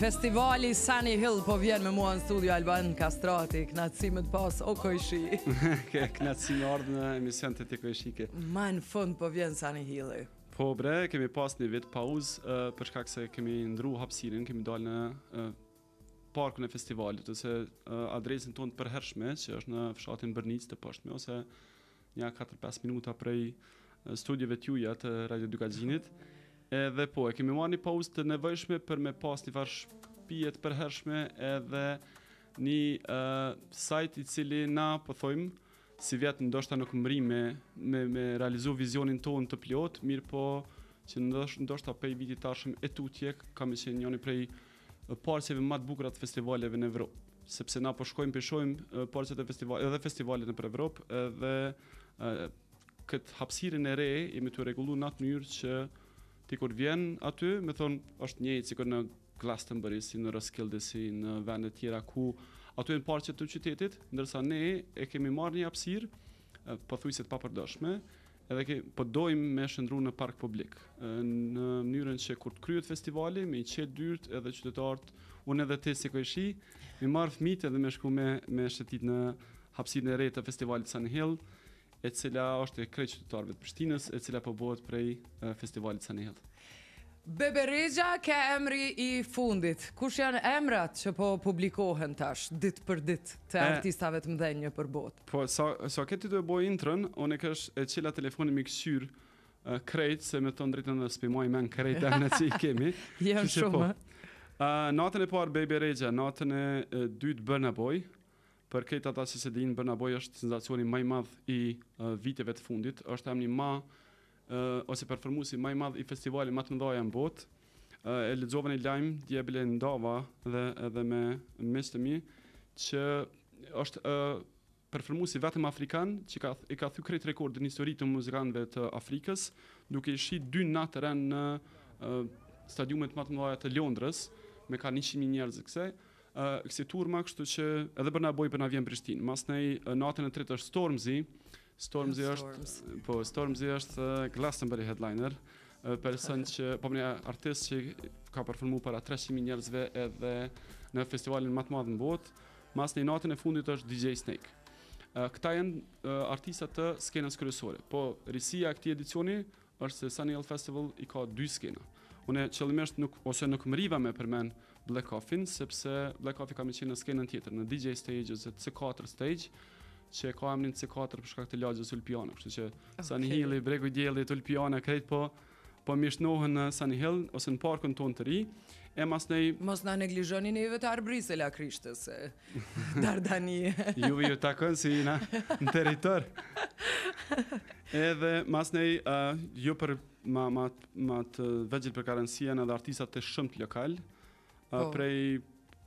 Festivali Sunny Hill po vjen me mua në studio Alban Kastrati, knaqësi me të pas o kojshi. knaqësi me ardhë në emision te ti kojshi ke. Ma në fund po vjen Sunny Hill. Po bre, kemi pas një vit pauzë, uh, për shkak se kemi ndru hapsirën, kemi dalë në uh, parkun e festivalit, ose uh, adresën tonë të përhershme, që është në fshatin Bërnicë të Poshtme, ose Nja katër pesë minuta prej studieve të juaja të Radio Dukagjinit. Edhe po, e kemi marrë një pauzë të nevojshme për me pas një farë shpije të përhershme edhe një uh, sajt i cili na po thojmë sivjet ndoshta nuk mrim me, me, me realizu vizionin tonë të plot, mirëpo që ndoshta pej vitit t'ardhshëm e tutje ka me qenë njëni prej e parqeve ma të bukura të festivaleve në Evropë, sepse na po shkojmë po i shohim parqet e festivalit, edhe festivalet nëpër Evropë, edhe këtë hapsirën e re, jemi tu e rregullu në atë mënyrë që ti kur vjen aty, me thonë:, është njëjtë sikur në Glastonbury, si në Roskilde, si në vendet tjera, ku aty janë parqet të qytetit, ndërsa ne e kemi marrë një hapsirë, pothujse të papërdorshme, Edhe e po dojmë me e shëndrru në park publik. Në mënyrën që kur të kryhet festivali, me i çel dyrt edhe qytetarët, unë edhe ti si kojshi, me marrë fëmijët edhe me shku me, me shëtit në hapësirën e re të festivalit Sunny Hill, e cila është e krejt qytetarëve të Prishtinës, e cila po bëhet prej festivalit Sunny Hill. Bebe Rexha ke emri i fundit. Kush janë emrat që po publikohen tash ditë për ditë të artistave të mëdhenj nëpër botë? Po sa sa ke ti duke bo intron, unë e kesh e çela telefonin me i kqyr krejt se me thon t'drejtën edhe s'pi maj men krejt emnat që i kemi. Janë po. shumë. Po. natën e parë Bebe Rexha, natën e dytë Burna Boy. Për krejt ata që s'e dinë Burna Boy është sensacioni më i madh i viteve të fundit, është emri më ose performuesi më i madh i festivaleve më të mëdha në botë. E lexova një lajm dje bile e ndava dhe edhe me miqtë e mi që është e, performuesi vetëm afrikan që ka i ka thy krejt rekordet në historik të muzikantëve të Afrikës, duke i shi dy netë ren në e, stadiumet më të mëdha të Londrës me ka 100.000 njerëz kësaj. Kësi turma, kështu që edhe Burna Boy po na vjen n' Prishtinë. Masnej natën e tretë është Stormzy, Stormzy është po Stormzy është Glastonbury headliner, person që po një artist që ka performuar para 300.000 njerëzve edhe në festivalin më të madh në botë, masnej natën e fundit është DJ Snake. Këta janë artistat e skenës kryesore, po risia e këtij edicioni është se Sunny Hill Festival i ka dy skena. Unë qëllimisht nuk ose nuk mriva me përmend Black Coffee-n sepse Black Coffee ka me qenë në skenën tjetër, në DJ Stage ose C4 Stage, që e ka emrin C4 për shkak të lagjes Ulpiana, kështu që okay. Sunny Hill, Bregu i Diellit, Ulpiana, krejt po po mishnohen në Sunny Hill ose në parkun tonë të ri. E masnej Mos na neglizhoni neve të Arbrisë la Krishtës. Dardani. Ju ju takon si na në territor. Edhe masnej uh, jo për ma ma ma të vegjël për gjeneracionin edhe artistat të shumë lokal. Uh, po. prej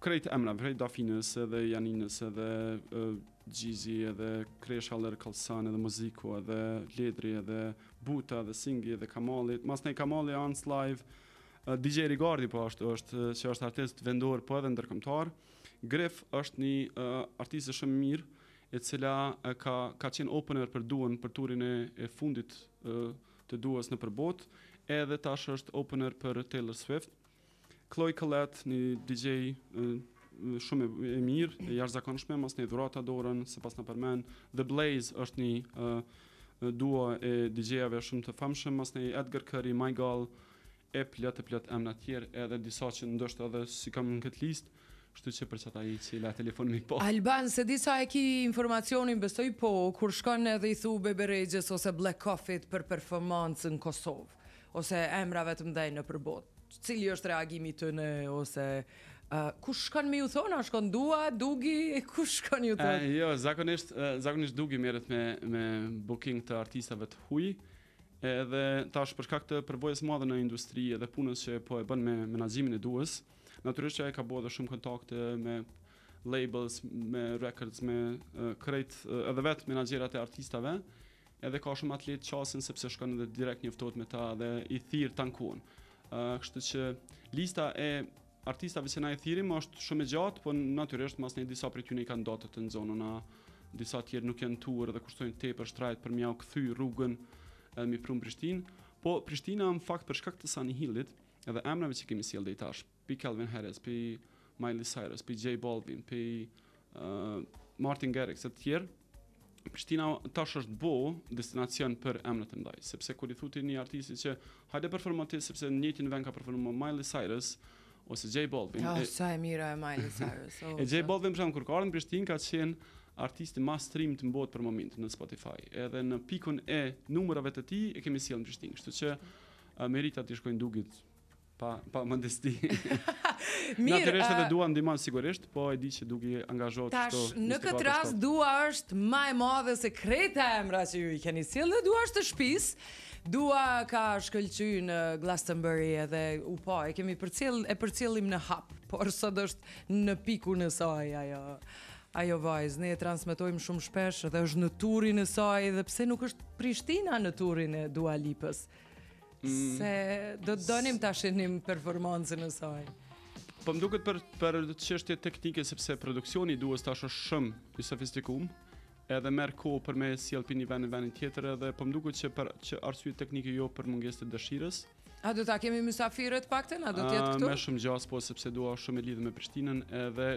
krejt emra, prej Dafinës edhe Janinës edhe uh, Ghetto Geasy edhe Kresha Lyrical Son edhe Muziko edhe Ledri edhe Buta edhe Singi edhe Kamali. Masnej Kamali Anz Live uh, DJ Regardi po ashtu është që është artist vendor po edhe ndërkombëtar. Uh, Griff është një artiste shumë e mirë, e cila ka ka qenë opener për Duan për turin e, e fundit e, të Duas nëpër botë, edhe tash është opener për Taylor Swift. Chloé Caillet, një DJ e, shumë e mirë, e jashtëzakonshme, masnej Dhurata Dorën, se pasna përmend. The Blaze është një e, duo e DJ-ave shumë të famshëm, masnej Edgar Kerri, My Gal, E plot e plot emra tjer edhe disa që ndoshta edhe s'i kam në këtë listë kështu që për çata i la telefon me i pa. Alban s'e di sa e ki informacionin besoj po kur shkon edhe i thu Bebe Rexhes ose Black Coffee-t për performancë në Kosovë ose emrave të mëdhenj nëpër botë cili është reagimi i tyne ose kush shkon me ju thonë a shkon Dua, Dugi kush shkon ju thonë? Jo zakonisht zakonisht Dugi merret me me booking të artistave të huj Edhe tash për shkak të përvojës së madhe në industri edhe punës që po e bën me menaxhimin e Duës, natyrisht që ai ka bo edhe shumë kontakte me labels, me records, me krejt edhe vetë menaxherat e artistave, edhe ka shumë ma t'lehtë qasjen sepse shkon edhe direkt njoftohet me ta dhe i thirr takon. Ë, kështu që lista e Artistave që na i thirrim është shumë e gjatë, po natyrisht masnej disa prej tyre i kanë datat e nxonuna, disa të tjerë nuk janë tur dhe kushtojnë tepër shtrajt për m'jau kthy rrugën edhe m'i pru në Prishtinë, po Prishtina në fakt për shkak të Sunny Hillit edhe emrave që kemi sjellë deri tash, pi Calvin Harris, pi Miley Cyrus, pi J Balvin, pi Martin Garrix e të tjerë, Prishtina tash është bo destinacion për emrat e mdhaj, sepse kur i thu ti një artisti që hajde performo ti sepse në njëtin vend ka performuar Miley Cyrus ose J Balvin. Oh, e, sa e mira e Miley Cyrus. Oh, e J Balvin për shembull kur ka ardhur në Prishtinë ka qenë artisti ma streamed në botë për momentin në Spotify. Edhe në pikun e numrave të tij e kemi sjellë në Prishtinë, kështu që meritat i shkojnë Dugit Pa, pa modesti. Mirë. Natyrisht edhe Dua ndihmon sigurisht, po e di që duhet angazhohet kështu. Tash në këtë rast Dua është ma e madhe se krejt emra që ju i keni sjellë dhe Dua është e shpisë. Dua ka shkëlqy në Glastonbury edhe u po e kemi përcjell e përcjellim në hap, por sot është në pikun e saj ajo. Ajo vajzë, ne e transmetojmë shumë shpesh dhe është në turin e saj dhe pse nuk është Prishtina në turin e Dua Lipës. Mm. Se do të donim ta shihnim performancën e saj. Po më doket për për çështje teknike sepse produksioni i Duës tash është shumë i sofistikuar, edhe merr kohë për me sjell pi ni vend në vendin tjetër edhe po më doket që për ç'arsye teknike jo për mungesë të dëshirës. A do ta kemi mysafire të paktën, a do të jetë këtu? Me shumë gjasë po sepse Dua shumë e lidhme me Prishtinën edhe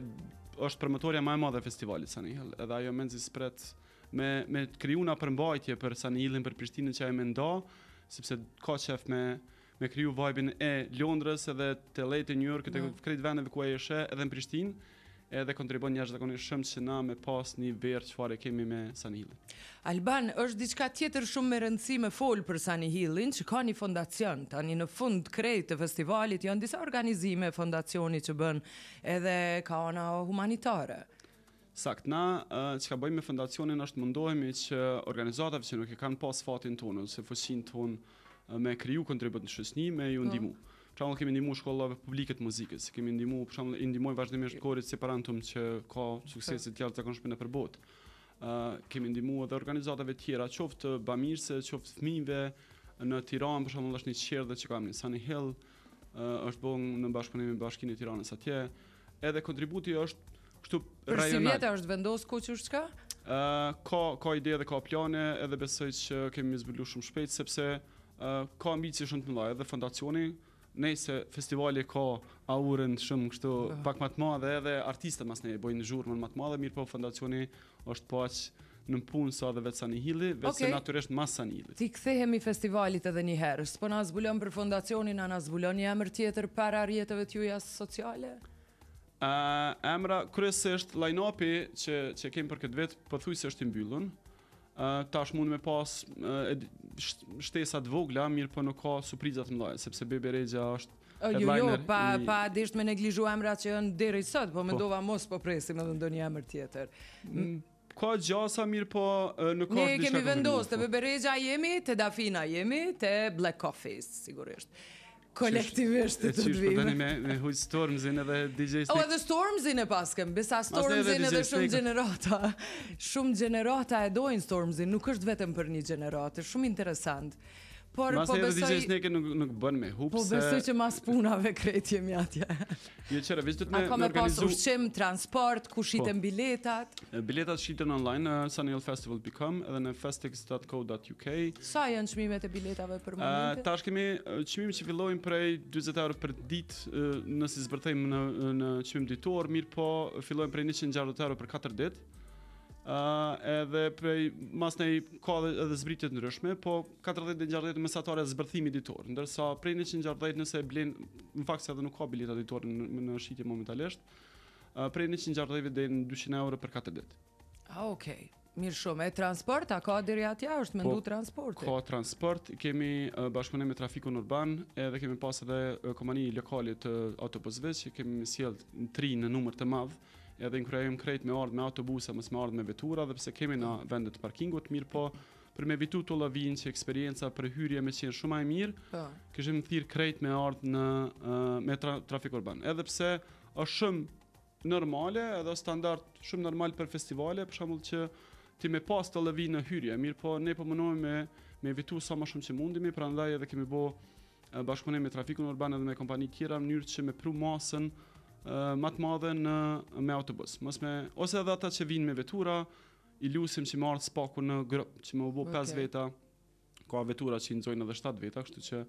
është promotorja ma e madhe e festivalit tani, edhe ajo mezi s'pret. Ëh, Me me kriju do përmbajtje për Sunny Hillin për Prishtinën që ajo me nda, sepse ka qef me me kriju vibe-in e Londrës edhe të L.A.-t të New York të krejt vendeve ku ajo është edhe në Prishtinë edhe kontribon jashtëzakonisht shumë që na me pas një verë çfarë e kemi me Sunny Hillin. Alban, është diçka tjetër shumë me rëndësi me folë për Sunny Hillin, që ka një fondacion, tani në fund krejt të festivalit, janë disa organizime fondacioni që bën edhe ka ana humanitare. Saktë. Na çka bëjmë me fondacionin është mundohemi që organizatave që nuk e kanë pas fatin tonë ose fuqinë tonë me kriju kontribut në shoqni me ju ndihmu. Për shembull kemi ndihmu shkollave publike të muzikës, kemi ndihmu për shembull i ndihmojmë vazhdimisht korit Siparantum që ka suksese të jashtëzakonshme nëpër botë. Ë kemi ndihmu edhe organizatave tjera, qoftë bamirëse, qoftë fëmijëve në Tiranë për shembull është një çerdhe që ka emrin Sunny Hill, ë është bon në bashkëpunim me Bashkinë e Tiranës atje. Edhe kontributi është kështu rajonal. Për sivjet a është vendos ku, qysh, çka? Ë ka ka ide dhe ka plane, edhe besoj që i kemi zbulu shumë shpejt sepse ë ka ambicie shumë të mëdha edhe fondacioni Nëse festivali ka aurën shumë kështu oh. pak ma të madhe edhe artistët masnej bojnë zhurmën më të madhe, mirëpo fondacioni është po aq në punë sa edhe vetë Sunny Hilli, veç se natyrisht mas Sunny Hillit. T'i kthehemi festivalit edhe një herë, s'po na zbulon për fondacionin, a na zbulon një emër tjetër para rrjeteve të juaja sociale? Emra, kryesisht, line-upi që kemë për këtë vit, pothujse është i mbyllun, tash mund me pas shtesa t'vogla, mirëpo nuk ka supriza t'mëdhaja, sepse Bebe Rexha është Jo, jo, pa, pa dasht me neglizhu emra që janë deri sot, po, po. mendova mos po presim edhe ndonjë emër tjetër. Mm, ka gjasa mirëpo n'kohë. Ne kemi vendos te Bebe Rexha jemi, te Dafina jemi, te Black Coffee sigurisht. Kolektivisht do të vijmë. Qysh po doni me, me hup Stormzin edhe DJ Snake. O edhe Stormzin e paskemi, besa Stormzin edhe, shumë gjenerata. shumë gjenerata e dojnë Stormzin, nuk është vetëm për një gjeneratë, shumë interesant. Por po besoj. Mos e dijesh nekë nuk nuk bën me hup po se. Po besoj që mas punave krejt jemi atje. Jo çera, vetë të më organizoj. Ata pas ushqim, transport, ku po. shiten biletat? Biletat shiten online në sunnyhillfestival.com edhe në festix.co.uk. Sa janë çmimet e biletave për momentin? Tash kemi çmimet që fillojnë prej 40 euro për ditë, nëse zbërthejmë në në çmim ditor, mirëpo fillojnë prej 160 euro për 4 ditë. Uh, edhe prej masnej ka edhe, edhe zbritje të ndryshme, po 40 deri 60 mesatare zbërthimi ditor, ndërsa prej 160 nëse e blen, në fakt se edhe nuk ka bileta ditore në, në shitje momentalisht, uh, prej 160 deri në 200 euro për 4 dit. Ah, okay. Mirë shumë, e transport, a ka deri atje, është mendu po, transporti? Ka transport, kemi uh, bashkëpunim me trafikun urban, edhe kemi pas edhe uh, kompani lokale të autobusëve që kemi sjell aty në numër të madh, Edhe në thirrim krejt me ardhë me autobusa, mos me ardhë me vetura, edhe pse kemi ne vendet e parkingut, mirëpo, për me evitu tollovinë që eksperienca për hyrje me qenë shumë e mirë, po. kishim thirrë krejt me ardhë në, me tra, trafik urban. Edhe pse është shumë normale, edhe standart shumë normal për festivale, për shumicën me pas tollovinë në hyrje, mirëpo, ne po me, me evitu sa më shumë që mundemi, prandaj edhe kemi bo bashkëpunim me trafikun urban edhe me kompani tjera në mënyrë që me pru masën më të madhe në me autobus. Mos me ose edhe ata që vijnë me vetura, i lusim që me ardh së paku në grup, që me u bo 5 veta. Ka vetura që i nxojnë edhe 7 veta, kështu që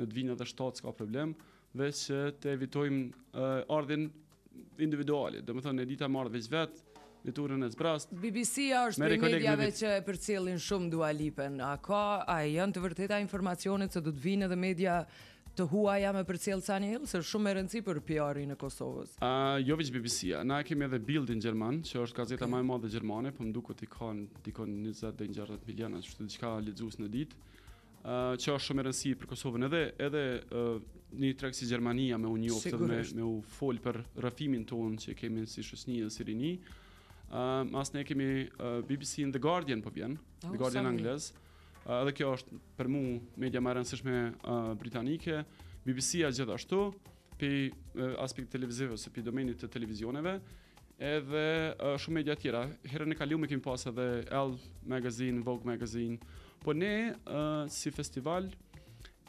në të vinë edhe 7 s'ka problem, veç që të evitojmë ardhjen individuale, domethënë e di ti me ardh veç vet, veturën e zbrast. BBC-ja është prej mediave që e përcjellin shumë Dua Lipën. A ka, a janë të vërteta informacionet se do të vijnë edhe media të huaja me përcjell Sunny Hill, se është shumë me rëndësi për PR-in e Kosovës. A, jo veç BBC-ja, na kemi edhe Bildin Gjerman, që është gazeta okay. ma e madhe gjermane, po më duket i kanë dikun 20 deri 60 miliona, diçka lexues në ditë. që është shumë me rëndësi për Kosovën edhe edhe një treg si Gjermania me u njoftë dhe me, me u fol për rrëfimin tonë që kemi si shoqni dhe si rini. Uh, masnej kemi uh, BBC-në, The Guardian po vjen, oh, The Guardian anglez. Uh, edhe kjo është për mu media më e rëndësishme uh, britanike. BBC-a gjithashtu. pi aspekt televiziv ose pi domenit të televizioneve, edhe uh, shumë media tjera. Herën e kaluar kemi pas edhe Elle Magazine, Vogue Magazine. Po ne uh, si festival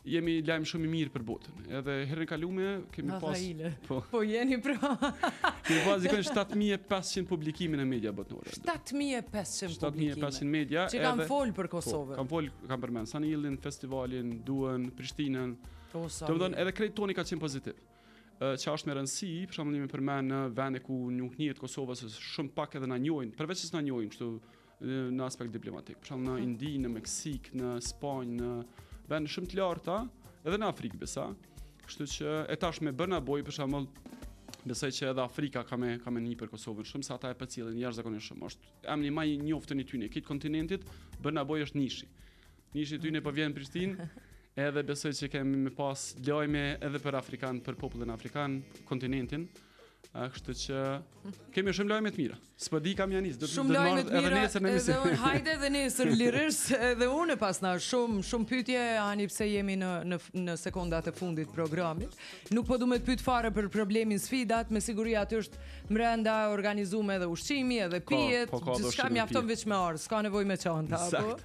jemi lajm shumë i mirë për botën. Edhe herën e kaluar kemi pas Availe. po. Po jeni pra. kemi pas dikun 7500 publikime në media botërore. 7500 publikime. 7500 media. Që kanë fol për po, Kosovën. Po, kanë fol, kanë përmend Sunny Hillin, festivalin, Duan, Prishtinën. Po sa. Domethënë edhe krejt toni ka qenë pozitiv. Ë që është me rëndësi, për shembull jemi përmend në vende ku nuk njihet Kosova, se shumë pak edhe na njohin, përveç se na njohin kështu në aspekt diplomatik. Për shembull në hmm. Indi, në Meksik, në Spanjë, në vende shumë të larta, edhe në Afrikë besa. Kështu që e tash me Burna Boy për shembull Besoj që edhe Afrika ka me ka me ni për Kosovën shumë se ata e përcjellin jashtëzakonisht shumë. Është emri më i njoftë i tyne i këtij kontinentit, Burna Boy është njishi. Njishi i tyne po vjen në Prishtinë. Edhe besoj se kemi me pas lajme edhe për Afrikën, për popullin afrikan, kontinentin. A kështu që kemi shumë lajme të mira. S'po di kah me ia nis, do të marrë edhe nesër në emision. Edhe unë, hajde edhe nesër lirisht, edhe unë paskna shumë shumë pyetje ani pse jemi në në në sekondat e fundit të programit. Nuk po du me të pyet fare për problemin sfidat, me siguri aty është brenda organizuar edhe ushqimi, edhe pijet, çka mjafton vetëm me ardh, s'ka nevojë me çanta apo.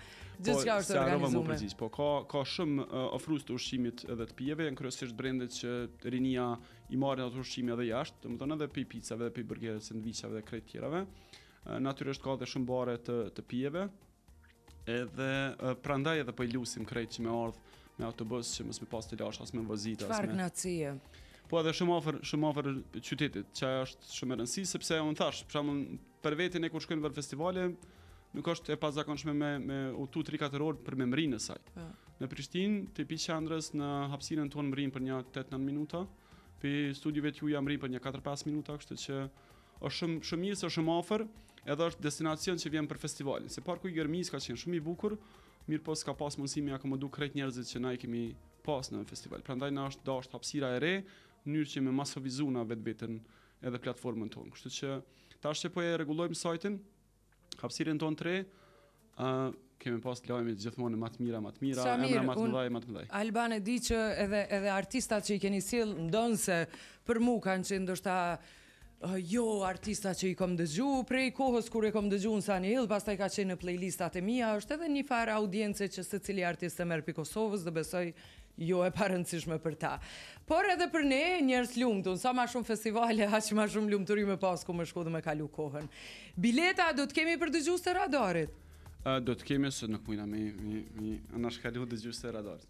Gjithçka po, është e organizume. Po, ka, ka shumë uh, ofrues të ushqimit edhe të pijeve, janë kryesisht brendet që rinia i merr ato ushqime edhe jashtë, domethënë edhe pi picave, pi burgerëve, sendviçave dhe krejt tjerave. Uh, natyrisht ka dhe shumë bare të, të pijeve, edhe uh, prandaj edhe po i lusim krejt që me ardh me autobus që mos me pas telashe, as me vozitë. As me... Çfarë kënaqësie? Po edhe shumë afër, shumë afër qytetit, që është shumë e rëndësishme, sepse unë thash, për shembull Për veten e kur shkojmë në festivale, nuk është e pazakonshme me me udhëtu 3-4 orë për me mrri në sajt. Po. Në Prishtinë, ti pi qendrës në hapësirën tonë mrin për një 8-9 minuta, pi studive të juja mrin për një 4-5 minuta, kështu që është shumë shumë mirë, është shumë afër, edhe është destinacion që vyn për festivalin. Se parku i Gërmisë ka qenë shumë i bukur, mirëpo s'ka pas mundësi me akomodu krejt njerëzit që na i kemi pas në festival. Prandaj na është dashur hapësira e re, në mënyrë që me masovizu na vetveten edhe platformën tonë. Kështu që Tash që po e rregullojmë sajtin, hapësirën tonë të re, kemi me pas lajme gjithmonë më të mira, më të mira, emra më të mëdhaj, më të mëdhaj. Alban e di që edhe edhe artistat që i keni sjell ndonëse për mua kanë qenë ndoshta jo artista që i kam dëgju prej kohës kur e kam dëgju në Sunny Hill, pastaj ka qenë në playlistat e mia, është edhe një farë audiencë që secili artist e merr pi Kosovës dhe besoj jo e parëndësishme për ta. Por edhe për ne, njerëz të lumtur, sa ma shumë festivale, aq ma shumë lumturi me pas ku me shku dhe me kalu kohën. Bileta do të kemi për dëgjues të Radarit? Uh, do të kemi se nuk mujna me me me anashkalu dëgjuesit e Radarit.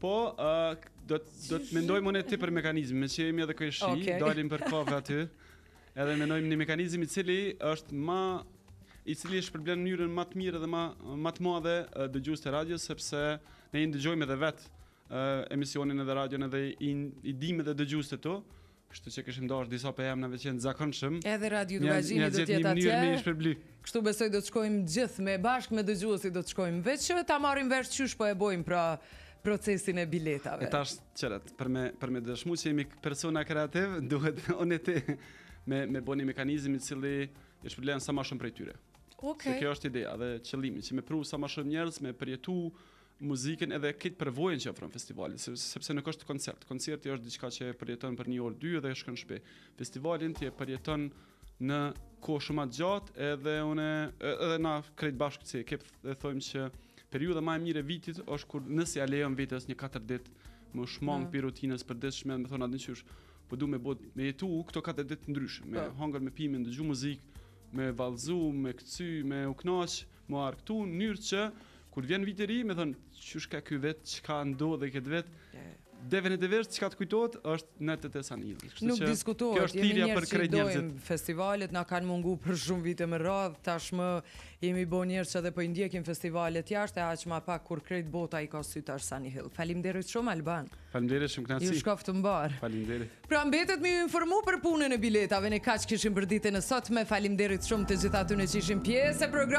Po, uh, do të do të mendojmë unë e ti për mekanizmin, meqë jemi edhe kojshi, okay. dalim për kafe aty. Edhe mendojmë një mekanizëm i cili është më i cili shpërblen në mënyrën më të mirë dhe më më të madhe dëgjues të radios sepse Ne i ndëgjojmë edhe vetë emisionin edhe radion edhe jemi edhe dëgjues të tu. Kështu që kishim dashur disa për emnave që janë zakonshëm. Edhe Radio Dukagjini do të jetë atje. Një mënyrë shpërbly. Kështu besoj do të shkojmë gjithë me bashkë me dëgjuesit do të shkojmë veç që ta marrim vesh qysh po e bojmë pra procesin e biletave. E tash çeret, për me për me dëshmu që jemi persona kreativ, duhet unë e ti me me bë një mekanizëm i cili i shpërblen sa më shumë prej tyre. Ok. Se kjo është ideja dhe qëllimi, që me pru sa më shumë njerëz, me përjetu muzikën edhe këtë përvojën që ofron festivali, sepse nuk është koncert. Koncerti është diçka që e përjeton për një orë dy dhe e shkon në shtëpi. Festivalin ti e përjeton në kohë shumë më gjatë, edhe unë edhe na krejt bashkë si ekip dhe thojmë që periudha më e mirë e vitit është kur nëse ja lejon vetes një 4 ditë me shmang prej rutinës përditshme, me thon a di qysh, po du me bo me jetu këto 4 ditë ndryshe, me po. hangër me pi, me ndëgju muzikë, me vallëzu, me këcy, me u knaq, me arktu, në mënyrë që, kur vjen viti i ri, me thënë, qysh ka ky vit, çka ka ndodh këtë vit, definitivisht çka të kujtohet, është në të të Sunny Hill. Nuk që, diskutohet, është jemi njerëz që i dojmë festivalet, na kanë mungu për shumë vite me radhë, tashmë jemi bo njerëz që edhe për po i ndjekim festivalet jashtë, e aqë ma pak kur krejt bota i ka sytë tash Sunny Hill. Faleminderit shumë, Alban. Faleminderit shumë, knaqsi. Ju shkoftë mbarë. Faleminderit. Pra mbetet me ju informu për punën e biletave ne kaq kishim për ditën e sotme faleminderit shumë të gjithë atyne që ishin pjesë e programit.